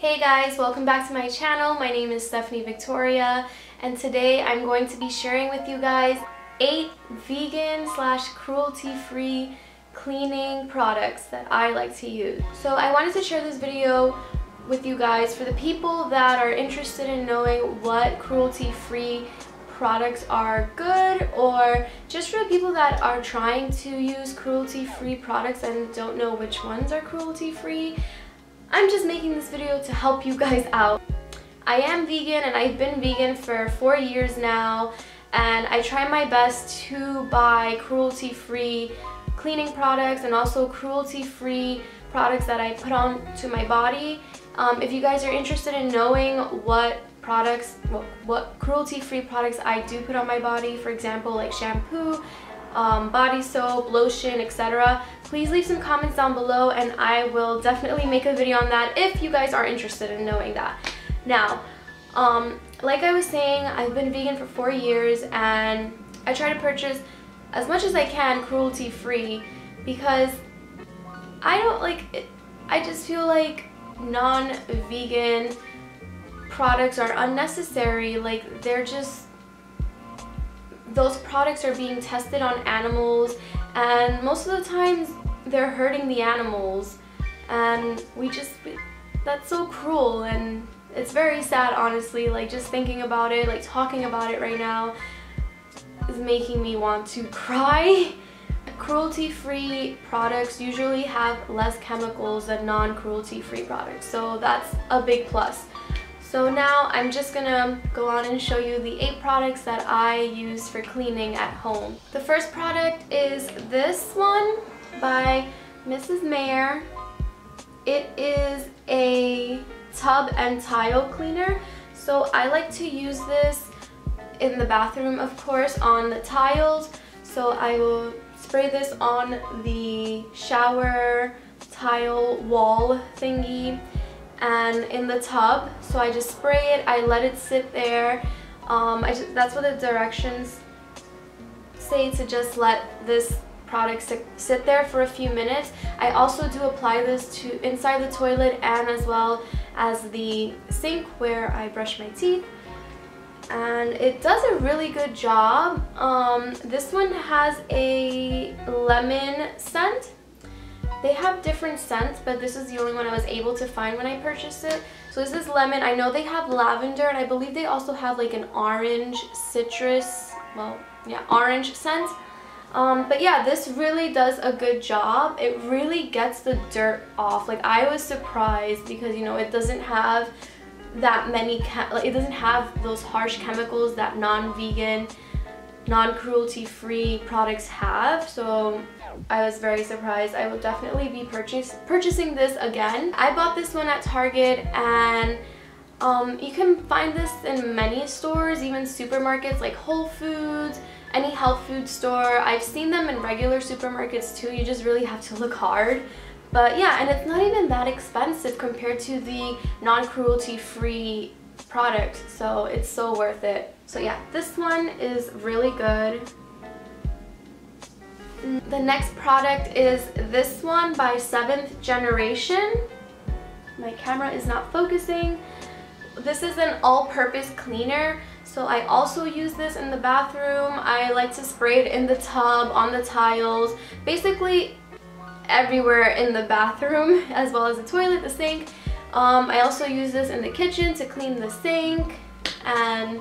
Hey guys, welcome back to my channel. My name is Stephany Victoria and today I'm going to be sharing with you guys 8 vegan slash cruelty free cleaning products that I like to use. So I wanted to share this video with you guys for the people that are interested in knowing what cruelty free products are good or just for the people that are trying to use cruelty free products and don't know which ones are cruelty free. I'm just making this video to help you guys out. I am vegan and I've been vegan for four years now and I try my best to buy cruelty-free cleaning products and also cruelty-free products that I put on to my body. Um, if you guys are interested in knowing what products, what, what cruelty-free products I do put on my body, for example like shampoo, um, body soap, lotion, etc. Please leave some comments down below and I will definitely make a video on that if you guys are interested in knowing that. Now, um, like I was saying, I've been vegan for four years and I try to purchase as much as I can cruelty free because I don't like, it, I just feel like non-vegan products are unnecessary. Like they're just those products are being tested on animals and most of the times they're hurting the animals and we just that's so cruel and it's very sad honestly like just thinking about it like talking about it right now is making me want to cry. Cruelty free products usually have less chemicals than non-cruelty free products so that's a big plus so now I'm just gonna go on and show you the eight products that I use for cleaning at home. The first product is this one by Mrs. Meyer. It is a tub and tile cleaner. So I like to use this in the bathroom, of course, on the tiles. So I will spray this on the shower tile wall thingy and in the tub. So I just spray it, I let it sit there. Um, just, that's what the directions say to just let this product sit, sit there for a few minutes. I also do apply this to inside the toilet and as well as the sink where I brush my teeth and it does a really good job. Um, this one has a lemon scent they have different scents, but this is the only one I was able to find when I purchased it. So this is lemon. I know they have lavender, and I believe they also have like an orange citrus, well, yeah, orange scent. Um, but yeah, this really does a good job. It really gets the dirt off. Like I was surprised because, you know, it doesn't have that many, like, it doesn't have those harsh chemicals that non-vegan non-cruelty free products have so I was very surprised. I will definitely be purchase, purchasing this again. I bought this one at Target and um, you can find this in many stores, even supermarkets like Whole Foods, any health food store. I've seen them in regular supermarkets too. You just really have to look hard. But yeah, and it's not even that expensive compared to the non-cruelty free product. So it's so worth it. So yeah, this one is really good. The next product is this one by 7th Generation. My camera is not focusing. This is an all-purpose cleaner. So I also use this in the bathroom. I like to spray it in the tub, on the tiles, basically everywhere in the bathroom, as well as the toilet, the sink. Um, I also use this in the kitchen to clean the sink and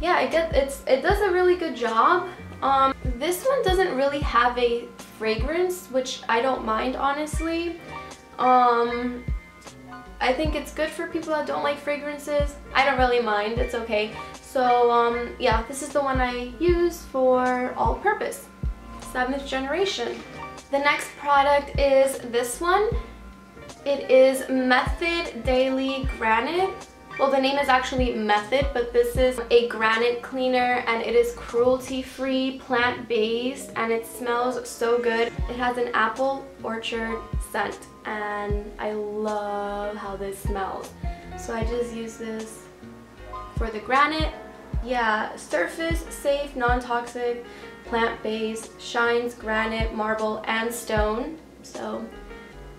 yeah, it, get, it's, it does a really good job. Um, this one doesn't really have a fragrance, which I don't mind honestly. Um, I think it's good for people that don't like fragrances. I don't really mind, it's okay. So um, yeah, this is the one I use for all purpose, seventh generation. The next product is this one. It is Method Daily Granite. Well, the name is actually Method, but this is a granite cleaner and it is cruelty-free, plant-based, and it smells so good. It has an apple orchard scent and I love how this smells. So I just use this for the granite. Yeah, surface safe, non-toxic, plant-based, shines granite, marble, and stone. So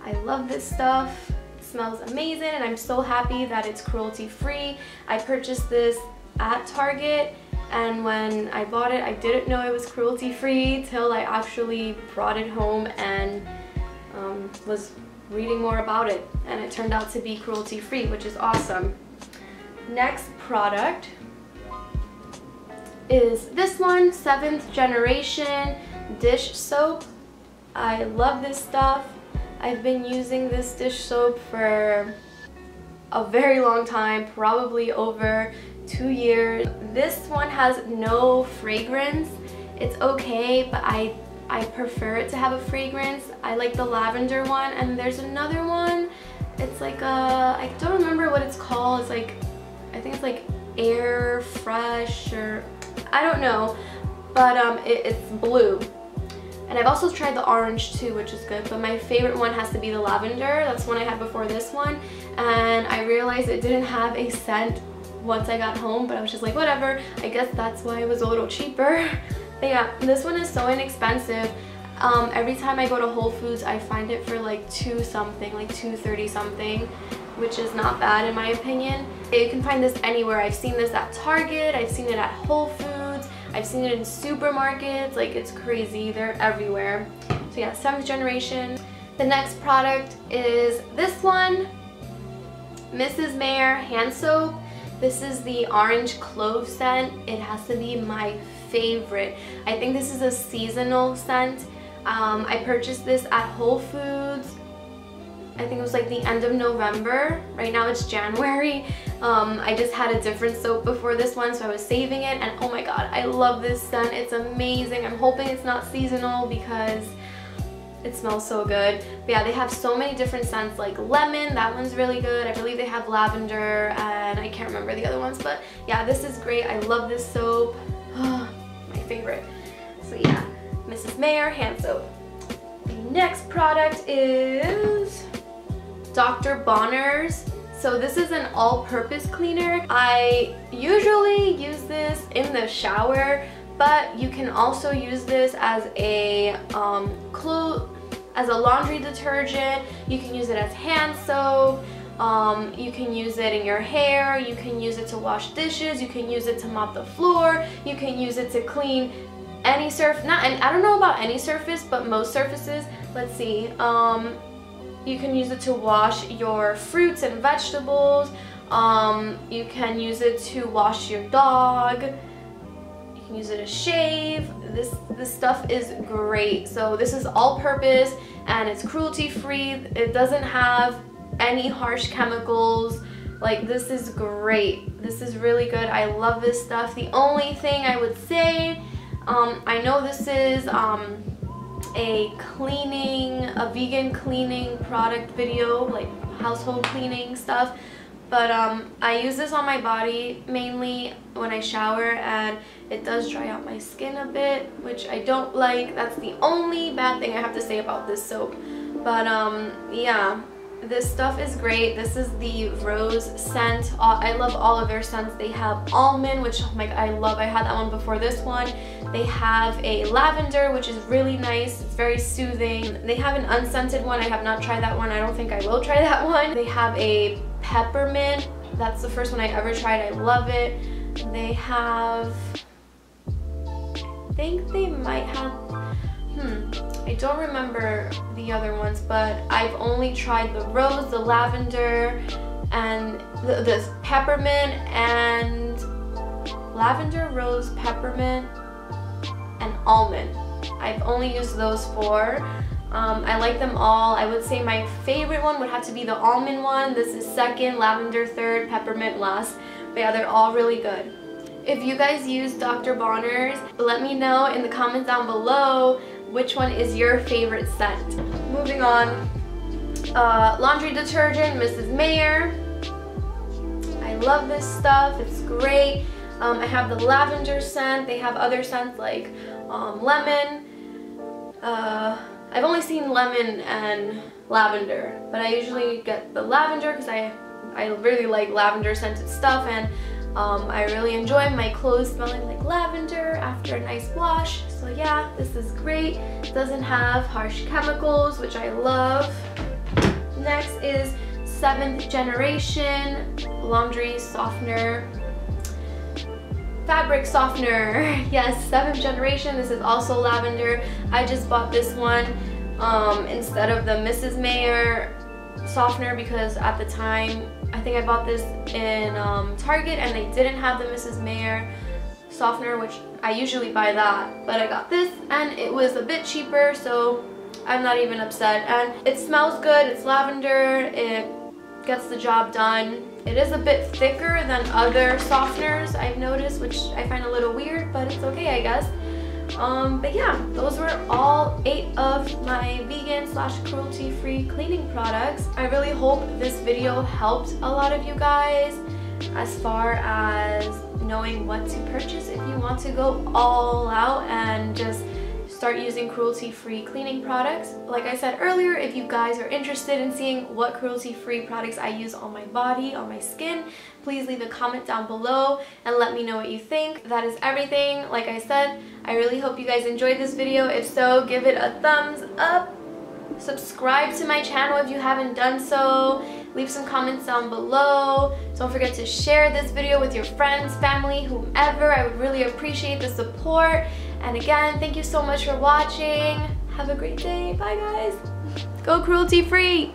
I love this stuff smells amazing and I'm so happy that it's cruelty free. I purchased this at Target and when I bought it I didn't know it was cruelty free till I actually brought it home and um, was reading more about it and it turned out to be cruelty free which is awesome. Next product is this one, 7th generation dish soap. I love this stuff. I've been using this dish soap for a very long time, probably over two years. This one has no fragrance. It's okay, but I, I prefer it to have a fragrance. I like the lavender one, and there's another one. It's like a, I don't remember what it's called. It's like, I think it's like air fresh or, I don't know, but um, it, it's blue. And I've also tried the orange too, which is good, but my favorite one has to be the lavender. That's one I had before this one. And I realized it didn't have a scent once I got home, but I was just like, whatever. I guess that's why it was a little cheaper. But yeah, this one is so inexpensive. Um, every time I go to Whole Foods, I find it for like two something, like 230 something, which is not bad in my opinion. You can find this anywhere. I've seen this at Target, I've seen it at Whole Foods, I've seen it in supermarkets, like it's crazy, they're everywhere. So yeah, seventh generation. The next product is this one, Mrs. Meyer hand soap. This is the orange clove scent. It has to be my favorite. I think this is a seasonal scent. Um, I purchased this at Whole Foods. I think it was like the end of November. Right now it's January. Um, I just had a different soap before this one, so I was saving it. And oh my god, I love this scent. It's amazing. I'm hoping it's not seasonal because it smells so good. But yeah, they have so many different scents like lemon, that one's really good. I believe they have lavender and I can't remember the other ones. But yeah, this is great. I love this soap. My favorite. So yeah, Mrs. Meyer hand soap. The next product is Dr. Bronner's. So this is an all-purpose cleaner. I usually use this in the shower but you can also use this as a um, as a laundry detergent. You can use it as hand soap. Um, you can use it in your hair. You can use it to wash dishes. You can use it to mop the floor. You can use it to clean any surf not and I don't know about any surface but most surfaces. Let's see. Um, you can use it to wash your fruits and vegetables um, you can use it to wash your dog You can use it to shave. This, this stuff is great. So this is all purpose and it's cruelty free. It doesn't have any harsh chemicals. Like this is great. This is really good. I love this stuff. The only thing I would say, um, I know this is um, a cleaning, a vegan cleaning product video, like household cleaning stuff. But um, I use this on my body mainly when I shower and it does dry out my skin a bit, which I don't like. That's the only bad thing I have to say about this soap. But um, yeah, this stuff is great. This is the rose scent. I love all of their scents. They have almond, which oh my God, I love. I had that one before this one. They have a lavender, which is really nice. Very soothing. They have an unscented one. I have not tried that one. I don't think I will try that one. They have a peppermint. That's the first one I ever tried. I love it. They have, I think they might have, hmm, I don't remember the other ones, but I've only tried the rose, the lavender, and the, the peppermint and lavender, rose, peppermint, and almond. I've only used those four. Um, I like them all. I would say my favorite one would have to be the almond one. This is second, lavender third, peppermint last. But yeah, they're all really good. If you guys use Dr. Bronner's, let me know in the comments down below which one is your favorite scent. Moving on, uh, laundry detergent, Mrs. Meyer. I love this stuff, it's great. Um, I have the lavender scent. They have other scents like um, lemon. Uh, I've only seen lemon and lavender, but I usually get the lavender because I, I really like lavender scented stuff and um, I really enjoy my clothes smelling like lavender after a nice wash. So yeah, this is great. It doesn't have harsh chemicals, which I love. Next is seventh generation laundry softener fabric softener yes seventh generation this is also lavender I just bought this one um, instead of the Mrs. Meyer softener because at the time I think I bought this in um, Target and they didn't have the Mrs. Meyer softener which I usually buy that. But I got this and it was a bit cheaper so I'm not even upset. And it smells good it's lavender it gets the job done. It is a bit thicker than other softeners I've noticed which I find a little weird but it's okay I guess um, but yeah, those were all eight of my vegan slash cruelty free cleaning products. I really hope this video helped a lot of you guys as far as knowing what to purchase if you want to go all out and just start using cruelty-free cleaning products. Like I said earlier, if you guys are interested in seeing what cruelty-free products I use on my body, on my skin, please leave a comment down below and let me know what you think. That is everything. Like I said, I really hope you guys enjoyed this video. If so, give it a thumbs up. Subscribe to my channel if you haven't done so. Leave some comments down below. Don't forget to share this video with your friends, family, whomever. I would really appreciate the support. And again, thank you so much for watching. Have a great day. Bye guys. Go cruelty free.